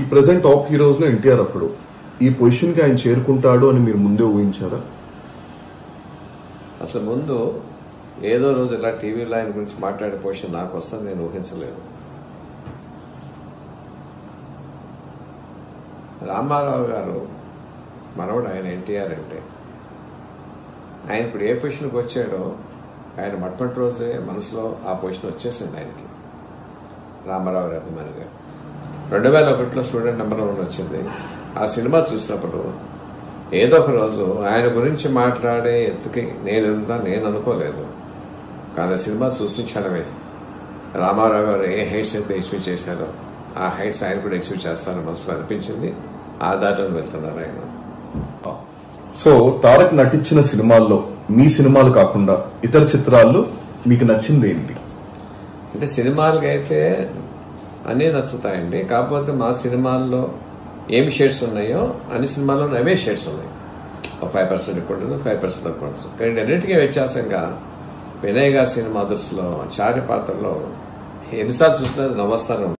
ఈ present top హీరోస్లో NTR అప్పుడు ఈ పొజిషన్కి ఆయన చేరుకుంటాడు అని మీరు ముందే ఊహించారా? అసలు ముందు ఏదో రోజు ఇలా టీవీలో ఆయన గురించి మాట్లాడే పొజిషన్ నాకు వస్తుంది నేను ఊహించలేదు. రామారావు గారు మనవడు ఆయన ఎన్టీఆర్ అంటే ఆయన ఇప్పుడు ఏ పొజిషన్కి వచ్చాడో ఆయన మొట్టమొదటి రోజే మనసులో ఆ పొజిషన్ వచ్చేసింది ఆయనకి. రామారావు గారి అభిమానిగా. రెండు వేల ఒకటిలో స్టూడెంట్ నెంబర్ వన్ వచ్చింది. ఆ సినిమా చూసినప్పుడు ఏదో ఒక రోజు ఆయన గురించి మాట్లాడే ఎత్తుకి నేను ఎదుగుతా నేను అనుకోలేదు. కానీ ఆ సినిమా చూసిన క్షణమే రామారావు గారు ఏ హైట్స్ అయితే ఎక్స్పీట్ చేశారో ఆ హైట్స్ ఆయన కూడా ఎక్స్పీట్ చేస్తారని మనసులో అనిపించింది. ఆ దారిలో వెళ్తున్నారు ఆయన. సో తారక్ నటించిన సినిమాల్లో మీ సినిమాలు కాకుండా ఇతర చిత్రాల్లో మీకు నచ్చింది ఏంటి? అంటే సినిమాలకి అయితే అన్నీ నచ్చుతాయండి. కాకపోతే మా సినిమాల్లో ఏమి షేడ్స్ ఉన్నాయో అన్ని సినిమాల్లో అవే షేడ్స్ ఉన్నాయి. ఒక ఫైవ్ పర్సెంట్ ఎక్కువ ఫైవ్ పర్సెంట్ తక్కువ కానీ అన్నిటికీ వ్యత్యాసంగా వినయ్ గారి సినిమా దృష్టిలో చారి పాత్రలో ఎన్నిసార్లు చూసినా నవ్వస్తానే